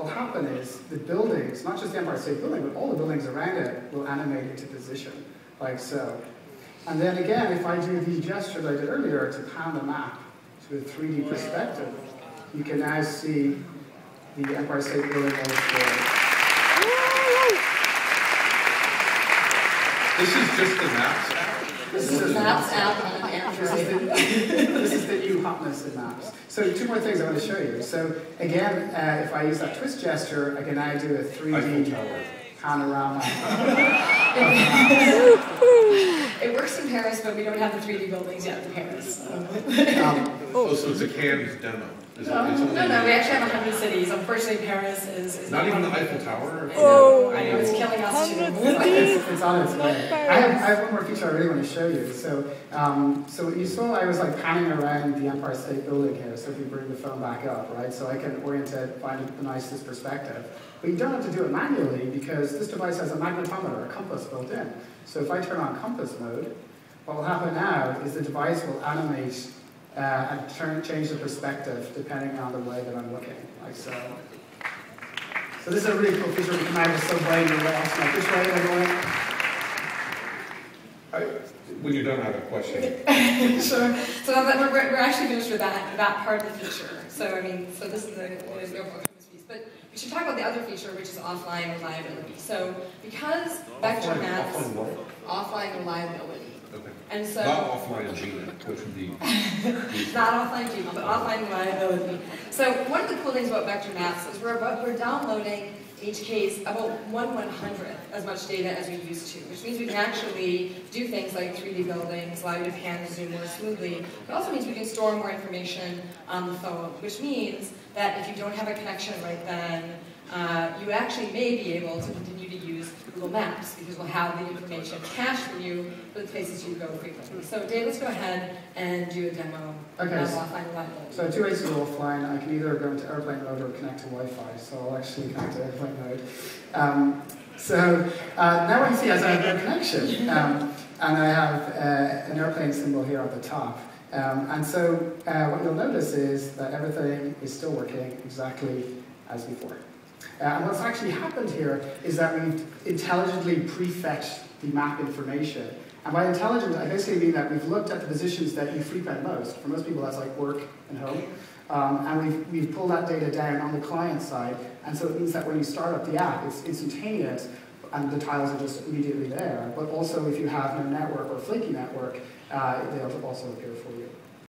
will happen is the buildings, not just the Empire State Building, but all the buildings around it will animate into position, like so. And then again, if I do the gesture that I did earlier to pan the map to a 3D perspective, you can now see the Empire State Building on the screen. This is just the Maps app? This is, Maps app on this is Android. the, this is the new hotness in maps. So two more things I want to show you. So again, uh, if I use that twist gesture, again I can now do a 3D Eiffel panorama. It works in Paris, but we don't have the 3D buildings yet in Paris. so. Um, Oh, so it's a Cannes demo? Is No, it's only- no, no, we actually have 100 cities. Unfortunately, Paris is, is Not even the one Eiffel. Tower? Oh, know, I know, it's killing us too. it's, it's on its way. I have, I have one more feature I really want to show you. So, um, so you saw I was like panning around the Empire State Building here. So if you bring the phone back up, right? So I can orient it, find the nicest perspective. But you don't have to do it manually because this device has a magnetometer, a compass built in. So if I turn on compass mode, what will happen now is the device will animate uh, and turn, change the perspective depending on the way that I'm looking, like so. So this is a really cool feature. We come out of so bright and relaxed, like which way am I going? I- When you're done, I have a question. Sure. So that, we're, we're actually finished with that, that part of the feature. So, I mean, so this is the, the overall premise piece. But we should talk about the other feature, which is offline reliability. So, because vector maps, offline reliability. Okay. And so, Not offline Gina, which would be. not offline Gmail, but offline reliability. So one of the cool things about vector maps is we're, about, we're downloading, in each case, about one one hundredth as much data as we used to, which means we can actually do things like 3D buildings, allow you to pan and zoom more smoothly. It also means we can store more information on the phone, which means that if you don't have a connection right then, uh, you actually may be able to continue Google Maps because we'll have the information cached for you for the places you go frequently. So Dave, let's go ahead and do a demo Okay, of so- offline reliability. So two ways to go offline. I can either go into airplane mode or connect to Wi-Fi. So I'll actually connect to airplane mode. Um, so uh, now what you see is I have no connection, um, and I have uh, an airplane symbol here at the top. Um, and so uh, what you'll notice is that everything is still working exactly as before. Uh, and what's actually happened here is that we've intelligently prefetched the map information. And by intelligent, I basically mean that we've looked at the positions that you frequent most. For most people, that's like work and home. Um, and we've, we've pulled that data down on the client side. And so it means that when you start up the app, it's instantaneous and the tiles are just immediately there. But also, if you have no network or flaky network, uh, they'll also appear for you.